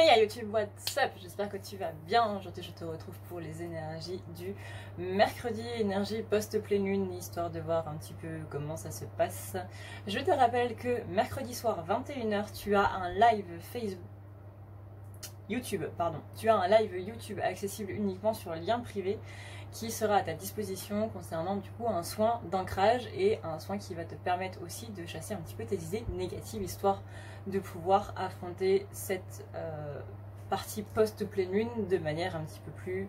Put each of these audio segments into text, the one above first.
Hey YouTube, what's up J'espère que tu vas bien. Aujourd'hui, je te retrouve pour les énergies du mercredi, énergie post-pleine lune, histoire de voir un petit peu comment ça se passe. Je te rappelle que mercredi soir, 21h, tu as un live Facebook. YouTube, pardon. Tu as un live YouTube accessible uniquement sur lien privé qui sera à ta disposition concernant du coup un soin d'ancrage et un soin qui va te permettre aussi de chasser un petit peu tes idées négatives histoire de pouvoir affronter cette euh, partie post-pleine lune de manière un petit peu plus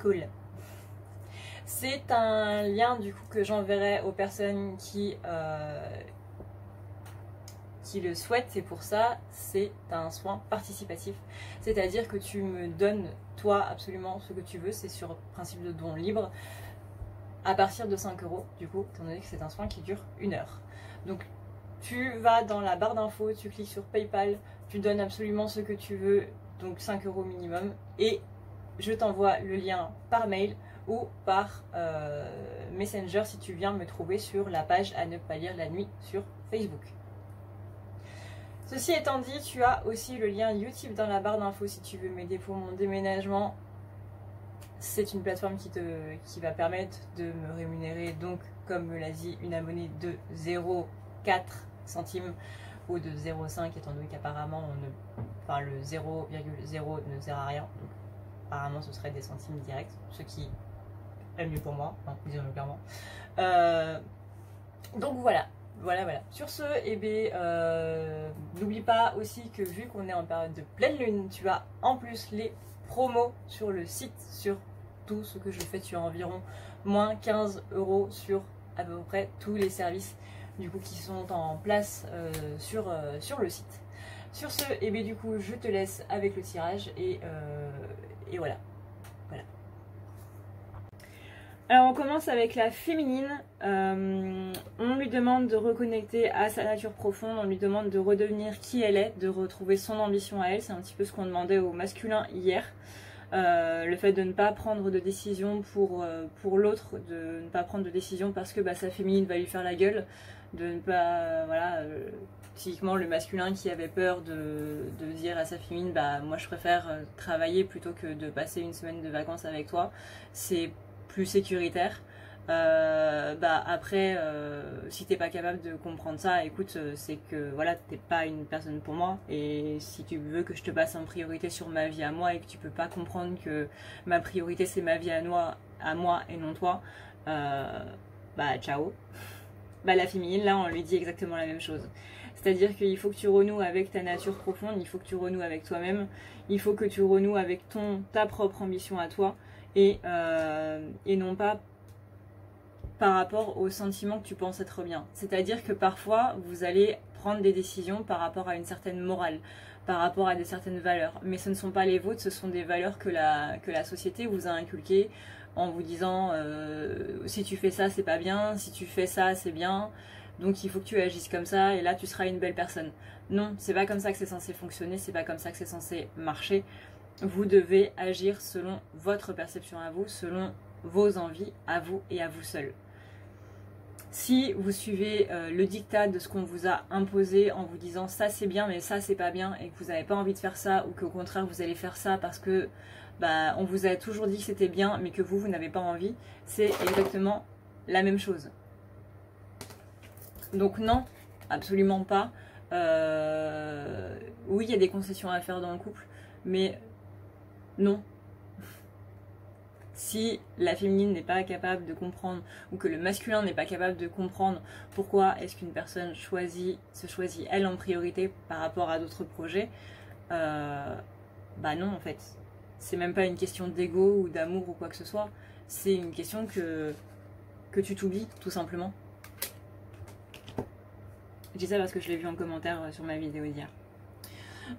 cool. C'est un lien du coup que j'enverrai aux personnes qui, euh, le souhaitent et pour ça c'est un soin participatif. C'est-à-dire que tu me donnes toi absolument ce que tu veux, c'est sur principe de don libre à partir de 5 euros du coup, étant donné que c'est un soin qui dure une heure. Donc tu vas dans la barre d'infos, tu cliques sur PayPal, tu donnes absolument ce que tu veux, donc 5 euros minimum, et je t'envoie le lien par mail ou par euh, Messenger si tu viens me trouver sur la page à ne pas lire la nuit sur Facebook. Ceci étant dit, tu as aussi le lien YouTube dans la barre d'infos si tu veux m'aider pour mon déménagement. C'est une plateforme qui, te, qui va permettre de me rémunérer, donc comme me l'a dit une abonnée de 0,4 centimes ou de 0,5 étant donné qu'apparemment enfin, le 0,0 ne sert à rien. Donc apparemment ce serait des centimes directs, ce qui est mieux pour moi, disons-le clairement. Euh, donc voilà, voilà, voilà. Sur ce, eh bien, euh, n'oublie pas aussi que vu qu'on est en période de pleine lune, tu as en plus les promos sur le site, sur tout ce que je fais. Tu as environ moins 15 euros sur à peu près tous les services du coup qui sont en place euh, sur, euh, sur le site. Sur ce, eh bien, du coup, je te laisse avec le tirage et, et voilà. Alors on commence avec la féminine. Euh, on lui demande de reconnecter à sa nature profonde, on lui demande de redevenir qui elle est, de retrouver son ambition à elle. C'est un petit peu ce qu'on demandait au masculin hier. Euh, le fait de ne pas prendre de décision pour, euh, l'autre, de ne pas prendre de décision parce que bah, sa féminine va lui faire la gueule, de ne pas, voilà, typiquement le masculin qui avait peur de, de, dire à sa féminine, bah moi je préfère travailler plutôt que de passer une semaine de vacances avec toi. C'est plus sécuritaire. Euh, bah après, euh, si t'es pas capable de comprendre ça, écoute, euh, c'est que voilà, t'es pas une personne pour moi. Et si tu veux que je te passe en priorité sur ma vie à moi et que tu peux pas comprendre que ma priorité c'est ma vie à moi, à moi et non toi, bah ciao. Bah la féminine, là, on lui dit exactement la même chose. C'est-à-dire qu'il faut que tu renoues avec ta nature profonde, il faut que tu renoues avec toi-même, il faut que tu renoues avec ton ta propre ambition à toi et, euh, et non pas par rapport au sentiment que tu penses être bien. C'est-à-dire que parfois, vous allez prendre des décisions par rapport à une certaine morale, par rapport à des certaines valeurs. Mais ce ne sont pas les vôtres, ce sont des valeurs que la, que la société vous a inculquées en vous disant euh, si tu fais ça, c'est pas bien, si tu fais ça, c'est bien. Donc il faut que tu agisses comme ça et là tu seras une belle personne. Non, c'est pas comme ça que c'est censé fonctionner, c'est pas comme ça que c'est censé marcher vous devez agir selon votre perception à vous, selon vos envies à vous et à vous seul. Si vous suivez euh, le dictat de ce qu'on vous a imposé en vous disant ça c'est bien mais ça c'est pas bien et que vous n'avez pas envie de faire ça ou qu'au contraire vous allez faire ça parce que bah, on vous a toujours dit que c'était bien mais que vous vous n'avez pas envie, c'est exactement la même chose. Donc non, absolument pas. Euh, oui, il y a des concessions à faire dans le couple, mais non. Si la féminine n'est pas capable de comprendre ou que le masculin n'est pas capable de comprendre pourquoi est-ce qu'une personne choisit, se choisit elle en priorité par rapport à d'autres projets, euh, bah non en fait. C'est même pas une question d'ego ou d'amour ou quoi que ce soit. C'est une question que, que tu t'oublies tout simplement. Je dis ça parce que je l'ai vu en commentaire sur ma vidéo d'hier.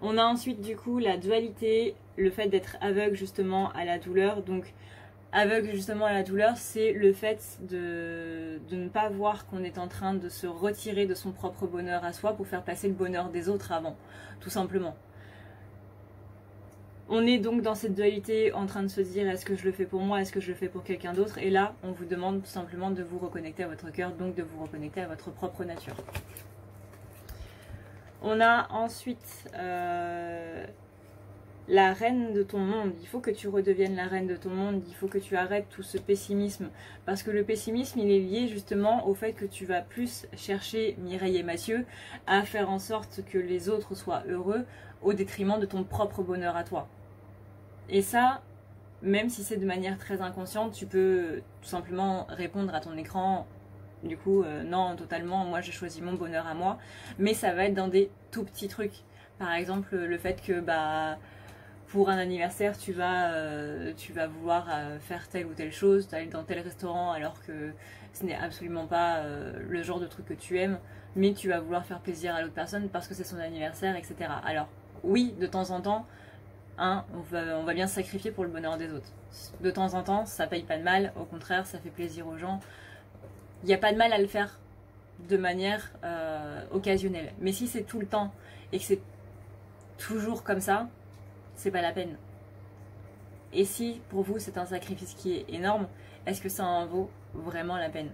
On a ensuite du coup la dualité, le fait d'être aveugle justement à la douleur. Donc aveugle justement à la douleur, c'est le fait de, de, ne pas voir qu'on est en train de se retirer de son propre bonheur à soi pour faire passer le bonheur des autres avant, tout simplement. On est donc dans cette dualité en train de se dire est-ce que je le fais pour moi, est-ce que je le fais pour quelqu'un d'autre? Et là, on vous demande tout simplement de vous reconnecter à votre cœur, donc de vous reconnecter à votre propre nature. On a ensuite euh, la reine de ton monde. Il faut que tu redeviennes la reine de ton monde. Il faut que tu arrêtes tout ce pessimisme. Parce que le pessimisme, il est lié justement au fait que tu vas plus chercher Mireille et Mathieu à faire en sorte que les autres soient heureux au détriment de ton propre bonheur à toi. Et ça, même si c'est de manière très inconsciente, tu peux tout simplement répondre à ton écran. Du coup, euh, non, totalement, moi j'ai choisi mon bonheur à moi. Mais ça va être dans des tout petits trucs. Par exemple, le fait que bah pour un anniversaire, tu vas, euh, tu vas vouloir euh, faire telle ou telle chose, aller dans tel restaurant alors que ce n'est absolument pas le genre de truc que tu aimes, mais tu vas vouloir faire plaisir à l'autre personne parce que c'est son anniversaire, etc. Alors, oui, de temps en temps, hein, on, va, on va bien se sacrifier pour le bonheur des autres. De temps en temps, ça paye pas de mal, au contraire, ça fait plaisir aux gens. Il n'y a pas de mal à le faire de manière occasionnelle. Mais si c'est tout le temps et que c'est toujours comme ça, c'est pas la peine. Et si pour vous c'est un sacrifice qui est énorme, est-ce que ça en vaut vraiment la peine?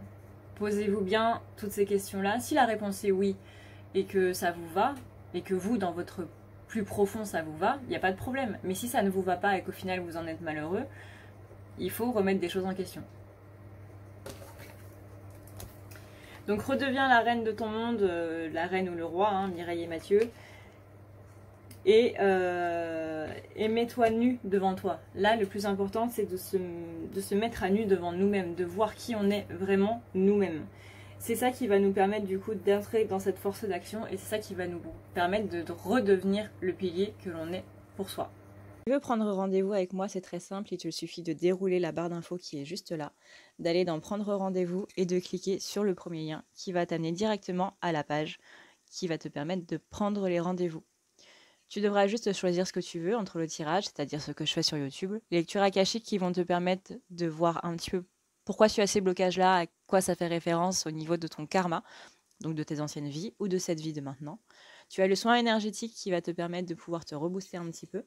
Posez-vous bien toutes ces questions-là. Si la réponse est oui et que ça vous va, et que vous, dans votre plus profond, ça vous va, il n'y a pas de problème. Mais si ça ne vous va pas et qu'au final vous en êtes malheureux, il faut remettre des choses en question. Donc redeviens la reine de ton monde, euh, la reine ou le roi, hein, Mireille et Mathieu et, euh, et mets-toi nu devant toi. Là, le plus important, c'est de se, de se mettre à nu devant nous-mêmes, de voir qui on est vraiment nous-mêmes. C'est ça qui va nous permettre du coup d'entrer dans cette force d'action et c'est ça qui va nous permettre de, redevenir le pilier que l'on est pour soi. Tu veux prendre rendez-vous avec moi, c'est très simple, il te suffit de dérouler la barre d'infos qui est juste là, d'aller dans prendre rendez-vous et de cliquer sur le premier lien qui va t'amener directement à la page qui va te permettre de prendre les rendez-vous. Tu devras juste choisir ce que tu veux entre le tirage, c'est-à-dire ce que je fais sur YouTube, les lectures akashiques qui vont te permettre de voir un petit peu pourquoi tu as ces blocages-là, à quoi ça fait référence au niveau de ton karma, donc de tes anciennes vies ou de cette vie de maintenant. Tu as le soin énergétique qui va te permettre de pouvoir te rebooster un petit peu.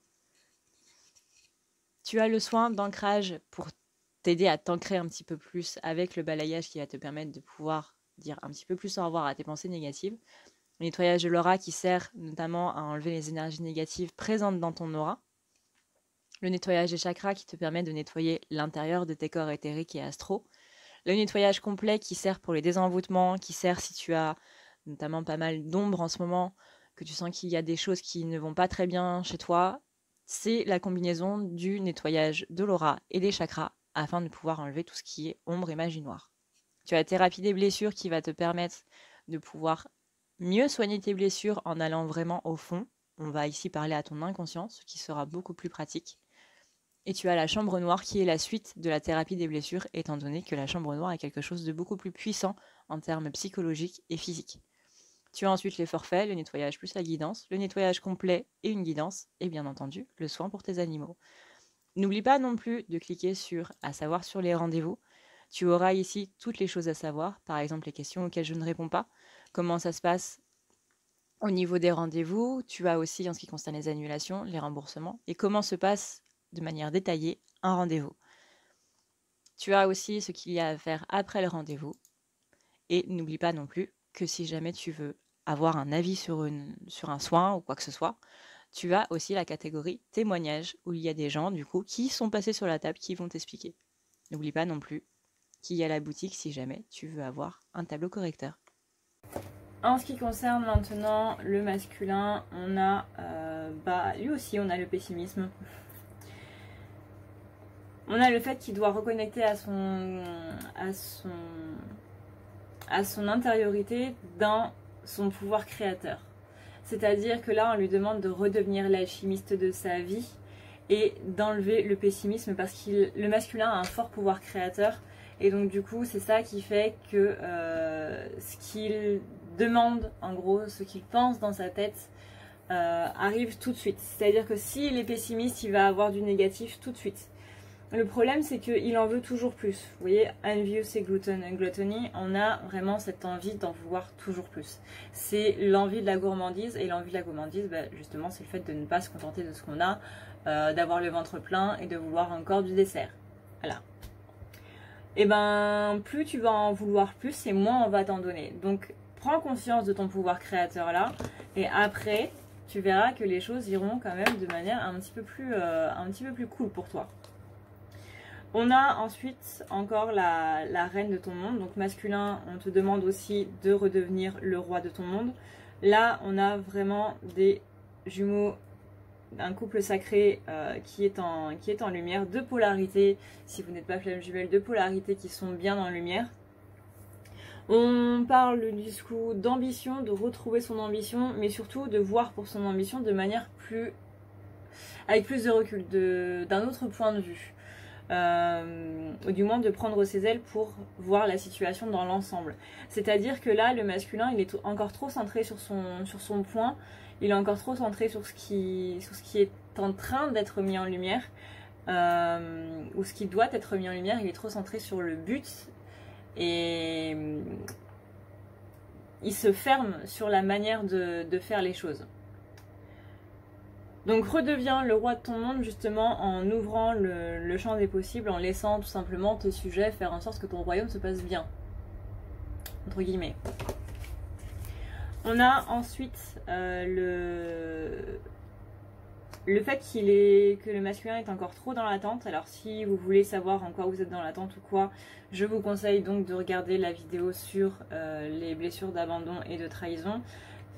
Tu as le soin d'ancrage pour t'aider à t'ancrer un petit peu plus avec le balayage qui va te permettre de pouvoir dire un petit peu plus au revoir à tes pensées négatives le nettoyage de l'aura qui sert notamment à enlever les énergies négatives présentes dans ton aura. Le nettoyage des chakras qui te permet de nettoyer l'intérieur de tes corps éthériques et astraux. Le nettoyage complet qui sert pour les désenvoûtements, qui sert si tu as notamment pas mal d'ombre en ce moment, que tu sens qu'il y a des choses qui ne vont pas très bien chez toi. C'est la combinaison du nettoyage de l'aura et des chakras afin de pouvoir enlever tout ce qui est ombre et magie noire. Tu as la thérapie des blessures qui va te permettre de pouvoir Mieux soigner tes blessures en allant vraiment au fond. On va ici parler à ton inconscient, ce qui sera beaucoup plus pratique. Et tu as la chambre noire qui est la suite de la thérapie des blessures, étant donné que la chambre noire est quelque chose de beaucoup plus puissant en termes psychologiques et physiques. Tu as ensuite les forfaits, le nettoyage plus la guidance, le nettoyage complet et une guidance, et bien entendu le soin pour tes animaux. N'oublie pas non plus de cliquer sur à savoir sur les rendez-vous. Tu auras ici toutes les choses à savoir, par exemple les questions auxquelles je ne réponds pas, comment ça se passe au niveau des rendez-vous. Tu as aussi, en ce qui concerne les annulations, les remboursements, et comment se passe de manière détaillée un rendez-vous. Tu as aussi ce qu'il y a à faire après le rendez-vous. Et n'oublie pas non plus que si jamais tu veux avoir un avis sur, une, sur un soin ou quoi que ce soit, tu as aussi la catégorie témoignages où il y a des gens du coup qui sont passés sur la table qui vont t'expliquer. N'oublie pas non plus qu'il y a la boutique si jamais tu veux avoir un tableau correcteur. En ce qui concerne maintenant le masculin, on a, euh, bah, lui aussi, on a le pessimisme. On a le fait qu'il doit reconnecter à son, à son, à son intériorité dans son pouvoir créateur. C'est-à-dire que là, on lui demande de redevenir l'alchimiste de sa vie et d'enlever le pessimisme parce que le masculin a un fort pouvoir créateur. Et donc du coup, c'est ça qui fait que euh, ce qu'il demande, en gros, ce qu'il pense dans sa tête, euh, arrive tout de suite. C'est-à-dire que s'il est pessimiste, il va avoir du négatif tout de suite. Le problème, c'est qu'il en veut toujours plus. Vous voyez, envious et gluttony, on a vraiment cette envie d'en vouloir toujours plus. C'est l'envie de la gourmandise, et l'envie de la gourmandise, bah, justement, c'est le fait de ne pas se contenter de ce qu'on a, euh, d'avoir le ventre plein et de vouloir encore du dessert. Voilà. Et eh ben, plus tu vas en vouloir plus, et moins on va t'en donner. Donc, prends conscience de ton pouvoir créateur là. Et après, tu verras que les choses iront quand même de manière un petit peu plus, un petit peu plus cool pour toi. On a ensuite encore la, reine de ton monde. Donc masculin, on te demande aussi de redevenir le roi de ton monde. Là, on a vraiment des jumeaux, un couple sacré euh, qui, est en, qui est en lumière, deux polarités, si vous n'êtes pas flamme jumelle, deux polarités qui sont bien en lumière. On parle du coup d'ambition, de retrouver son ambition, mais surtout de voir pour son ambition de manière plus... avec plus de recul, d'un autre point de vue. Euh, ou du moins de prendre ses ailes pour voir la situation dans l'ensemble. C'est-à-dire que là, le masculin, il est encore trop centré sur son, point, il est encore trop centré sur ce qui, est en train d'être mis en lumière, euh, ou ce qui doit être mis en lumière, il est trop centré sur le but, et il se ferme sur la manière de faire les choses. Donc redeviens le roi de ton monde justement en ouvrant le, champ des possibles, en laissant tout simplement tes sujets faire en sorte que ton royaume se passe bien. Entre guillemets. On a ensuite euh, le, le fait qu'il est que le masculin est encore trop dans l'attente. Alors si vous voulez savoir en quoi vous êtes dans l'attente ou quoi, je vous conseille donc de regarder la vidéo sur euh, les blessures d'abandon et de trahison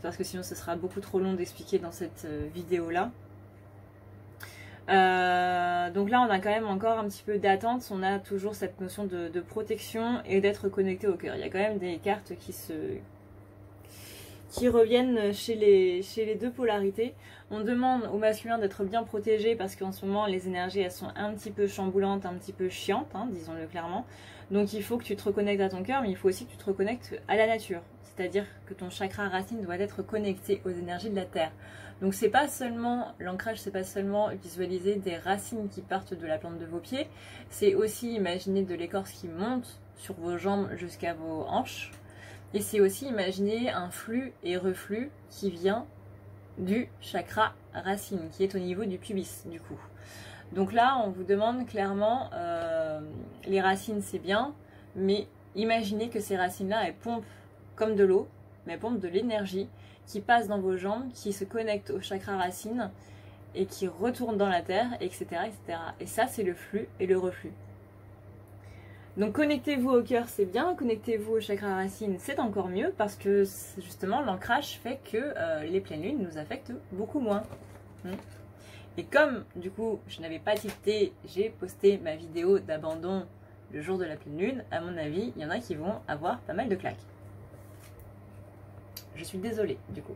parce que sinon ce sera beaucoup trop long d'expliquer dans cette euh, vidéo là. Euh, donc là on a quand même encore un petit peu d'attente, on a toujours cette notion de, protection et d'être connecté au cœur. Il y a quand même des cartes qui se qui reviennent chez les, chez les deux polarités. On demande au masculin d'être bien protégé parce qu'en ce moment les énergies elles sont un petit peu chamboulantes, un petit peu chiantes, hein, disons-le clairement. Donc il faut que tu te reconnectes à ton cœur, mais il faut aussi que tu te reconnectes à la nature c'est-à-dire que ton chakra racine doit être connecté aux énergies de la terre. Donc c'est pas seulement l'ancrage, c'est pas seulement visualiser des racines qui partent de la plante de vos pieds, c'est aussi imaginer de l'écorce qui monte sur vos jambes jusqu'à vos hanches. Et c'est aussi imaginer un flux et reflux qui vient du chakra racine, qui est au niveau du pubis du coup. Donc là, on vous demande clairement, euh, les racines c'est bien, mais imaginez que ces racines-là, elles pompent comme de l'eau, mais pompe de l'énergie qui passe dans vos jambes, qui se connecte au chakra racine et qui retourne dans la terre, etc. etc. Et ça, c'est le flux et le reflux. Donc connectez-vous au cœur, c'est bien, connectez-vous au chakra racine, c'est encore mieux parce que justement l'ancrage fait que euh, les pleines lunes nous affectent beaucoup moins. Hmm. Et comme du coup je n'avais pas tilté, j'ai posté ma vidéo d'abandon le jour de la pleine lune, à mon avis, il y en a qui vont avoir pas mal de claques. Je suis désolée, du coup.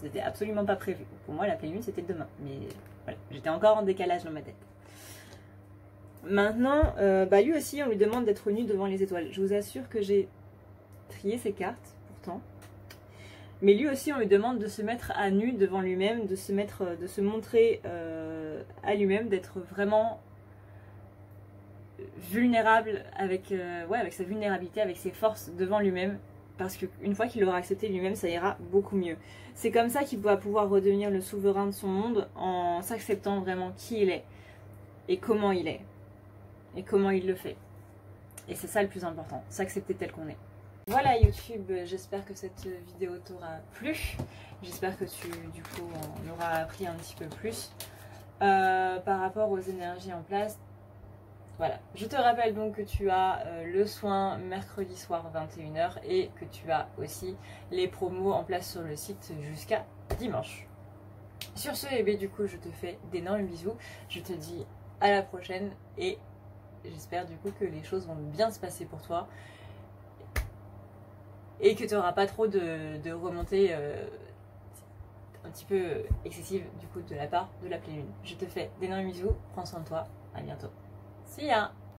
C'était absolument pas prévu. Pour moi, la pleine lune, c'était demain. Mais voilà, j'étais encore en décalage dans ma tête. Maintenant, euh, bah lui aussi, on lui demande d'être nu devant les étoiles. Je vous assure que j'ai trié ses cartes, pourtant. Mais lui aussi, on lui demande de se mettre à nu devant lui-même, de se mettre, de se montrer euh, à lui-même, d'être vraiment vulnérable euh, avec sa vulnérabilité, avec ses forces devant lui-même parce qu'une fois qu'il aura accepté lui-même, ça ira beaucoup mieux. C'est comme ça qu'il va pouvoir redevenir le souverain de son monde en s'acceptant vraiment qui il est et comment il est et comment il le fait. Et c'est ça le plus important, s'accepter tel qu'on est. Voilà YouTube, j'espère que cette vidéo t'aura plu. J'espère que tu du coup en auras appris un petit peu plus euh, par rapport aux énergies en place. Voilà, je te rappelle donc que tu as euh, le soin mercredi soir 21h et que tu as aussi les promos en place sur le site jusqu'à dimanche. Sur ce, eh du coup, je te fais d'énormes bisous. Je te dis à la prochaine et j'espère du coup que les choses vont bien se passer pour toi et que tu n'auras pas trop de, remontées euh, un petit peu excessives du coup de la part de la pleine lune. Je te fais d'énormes bisous, prends soin de toi, à bientôt. See ya!